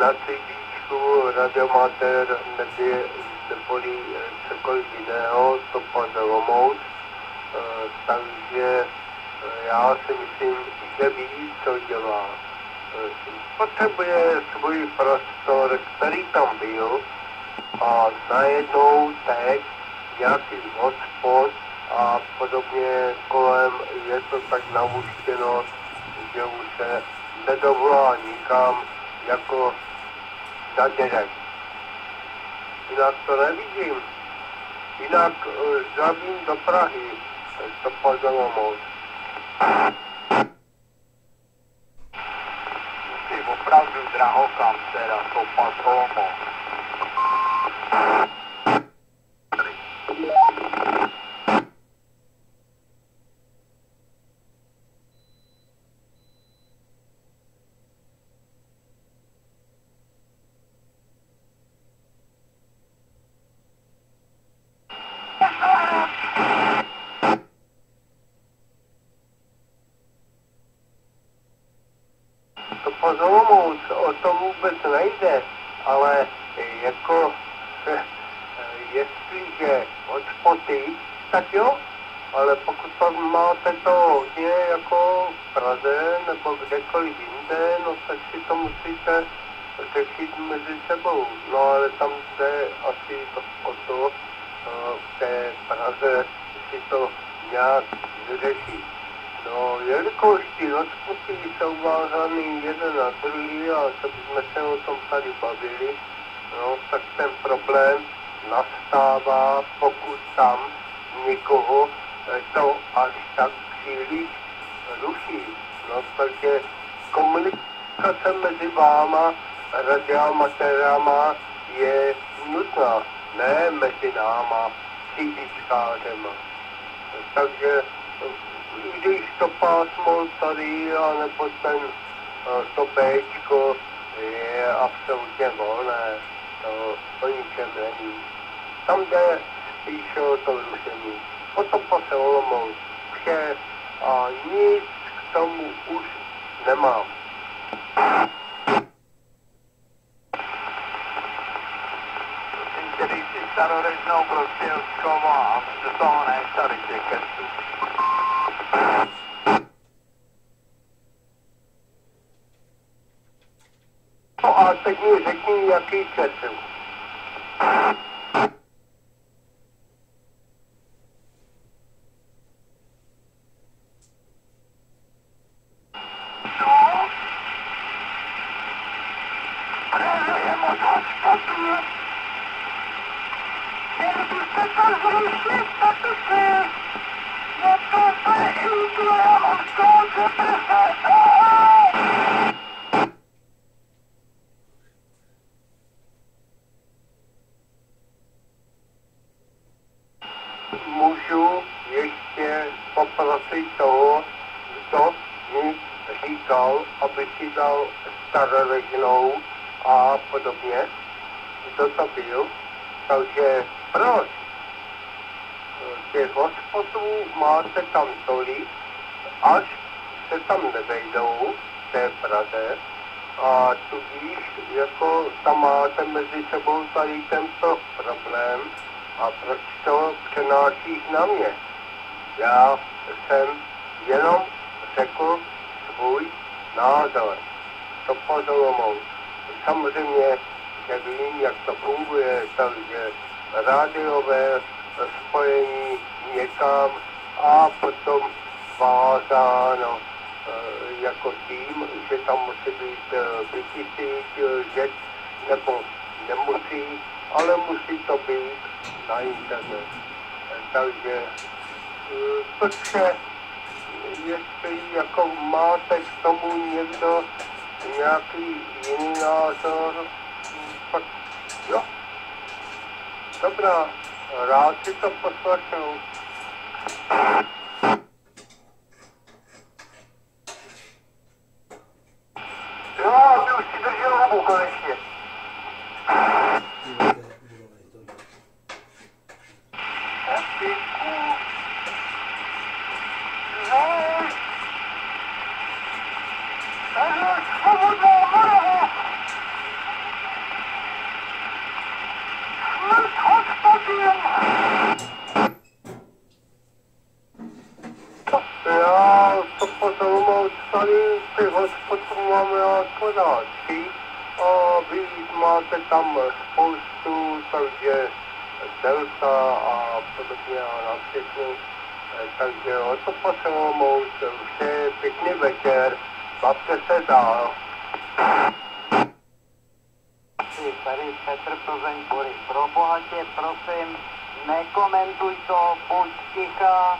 na CDčku radiomatér nebě, neboli eh, cokoliv jiného, to Olomouc, Eh, takže eh, já si myslím, že ví, co dělá. Potřebuje svůj prostor, který tam byl a najednou teď nějaký hospod a podobně kolem je to tak namuštěno, že už se nedovolá nikam jako na dědek. Jinak to nevidím. Jinak uh, zdravím do Prahy, to pozornou Ty opravdu drahokam teda, to pas Olomouc. To pozornou, o to vůbec nejde, ale jako eh, jestliže hotspoty, tak jo, ale pokud pak máte to hodně jako v Praze kdekoliv jinde, no tak si to musíte řešit mezi sebou. No ale tam jde asi to o to, eh, v té Praze si to nějak vyřešit. No, jelikož ty hotspoty jsou vázaný jeden na druhý a co bychom se o tom tady bavili, no, tak ten problém nastává, pokud tam někoho to až tak příliš ruší. No, takže komunikace mezi váma, radioamatérama je nutná, ne mezi náma, sídičkářema. Takže když to pásmo tady, anebo ten, eh, to Bčko je absolutně volné, to o ničem není. Tam jde spíš o to rušení. Potom po se Olomouc vše a nic k tomu už nemám. Který si starořečnou prostějovskou a do toho ne tady těch keců. No a teď mi řekni, jaký kecel. Můžu ještě poprosit toho, kdo mi říkal, aby si dal starorodnou a podobně. Kdo to byl? Takže proč? Těch hospodů máte tam tolik, až se tam nevejdou v té Praze a tudíž jako tam máte mezi sebou tady tento problém a proč to přenášíš na mě? Já jsem jenom řekl svůj názor. To pozoromou. Samozřejmě, že vím, jak to funguje, takže rádiové spojení někam a potom vázáno eh, jako tým, že tam musí být eh, vytisíť, že nebo nemusí, ale musí to být na internet. Takže to vše jestli jako máte k tomu někdo nějaký jiný názor, pak jo. Dobrá, rád si to poslechnu. Jo, ty už. Eh, Takže o to moc vše pěkný večer, bavte se dál. Tady Petr Plzeň Bory. Pro bohatě, prosím, nekomentuj to, buď ticha,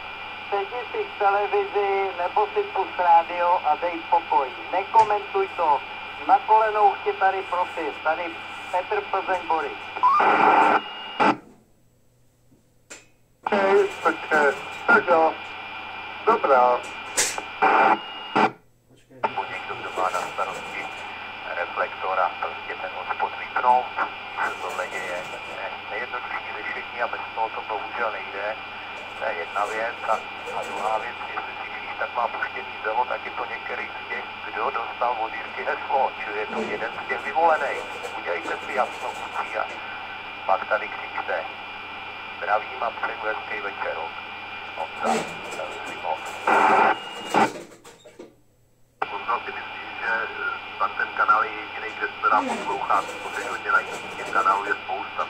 sedni si v televizi nebo si pust rádio a dej pokoj. Nekomentuj to. Na kolenou tě tady prosím. Tady Petr Plzeň Bory. Hej, Petře, tak jo, dobrá. Nebo někdo, kdo má na starosti reflektor a prostě ten hospod vypnout, se tohle děje. Ne, nejjednodušší řešení a bez toho to bohužel nejde. To je jedna věc. A, a druhá věc, jestli si když tak má puštěný zeho, tak je to některý z těch, kdo dostal od Jirky to jeden z těch vyvolených. Udělejte si jasno, a pak tady křičte. Zdravím a přeju hezký večer. Honza, Simon. Honza si myslí, že tam ten kanál je jediný, kde se dá poslouchat, protože najít. Těch kanálů je spousta.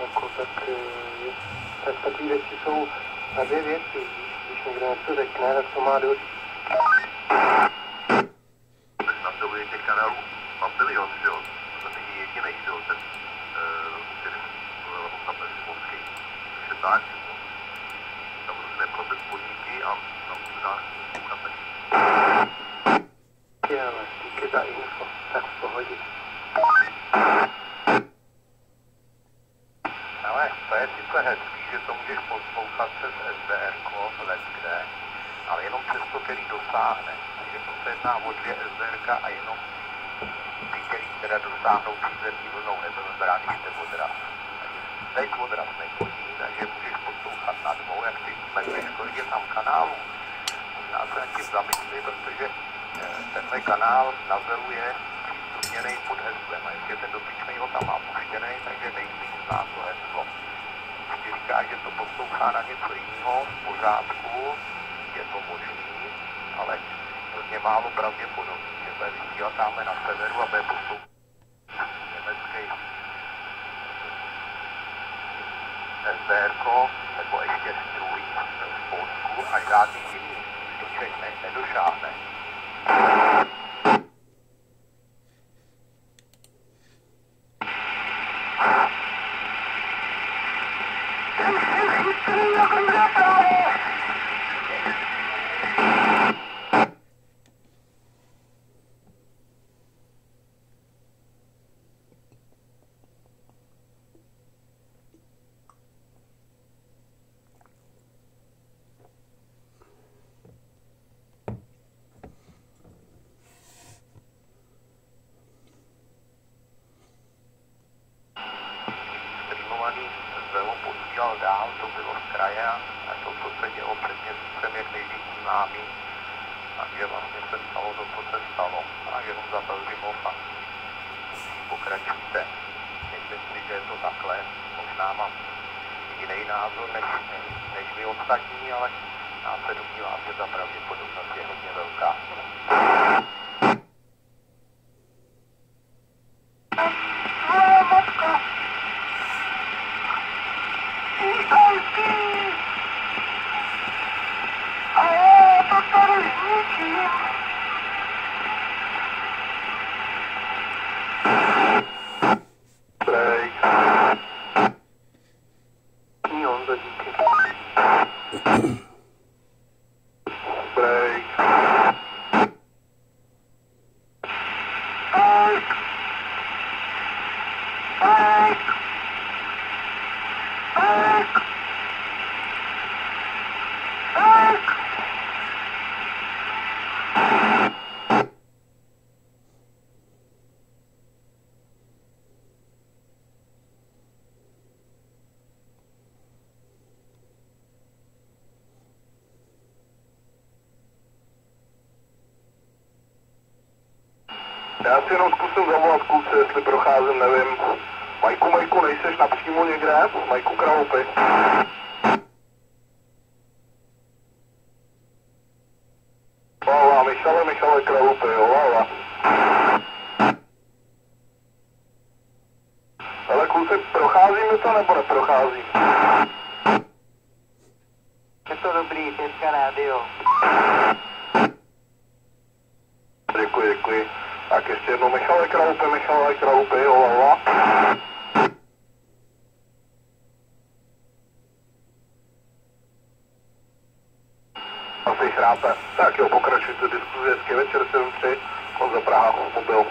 Jako tak, eh, tak takové věci jsou na dvě věci, když někdo něco řekne, tak to má dost. Nasleduje těch kanálů mám bilion, že jo? To není jediný, že jo? Ten, kterým mluvil Honza Simonský. Takže tak, tam různé proces podniky a tam různá koukat Ale díky za info, tak v pohodě. ale jenom přes to, který dosáhne. Takže to se jedná o dvě SDRka a jenom ty, který teda dosáhnou přízemní vlnou, brát, když jste odraz. Teď odraz nechodí, takže můžeš poslouchat na dvou, jak ty meteš, kolik je tam kanálů. Možná se nad tím zamyslí, protože eh, tenhle kanál nazeruje přístupněný pod heslem a ještě ten dotyčný ho tam má puštěný, takže nejspíš zná to heslo. Když říká, že to poslouchá na něco jiného, v pořádku, je to možný, ale hodně málo pravděpodobný, že bude vysílat tamhle na severu a bude poslouchat německý SDR, nebo ještě druhý v Polsku a žádný jiný, to člověk ne, nedošáhne. streamovaný VO posílal dál, to bylo z kraje a to, co se dělo před měsícem, jak nejvíc známý. Takže vlastně se stalo to, co se stalo. A jenom za Belzimov a pokračujte. Myslím si, že je to takhle. Možná mám jiný názor než, než vy ostatní, ale já se domnívám, že ta pravděpodobnost je hodně velká. Break. Ní Honza, díky. Break. Já Майку Марько на Исеш на психимония играят, Майку Кралопе. Chrápe. Tak jo, pokračujte diskuzi, hezký večer 7-3, Honza Praha, mobil.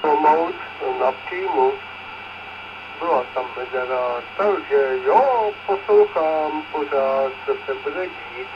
Pomoc na příjmu. Byla tam mezera, takže jo, poslouchám pořád, co se bude dít.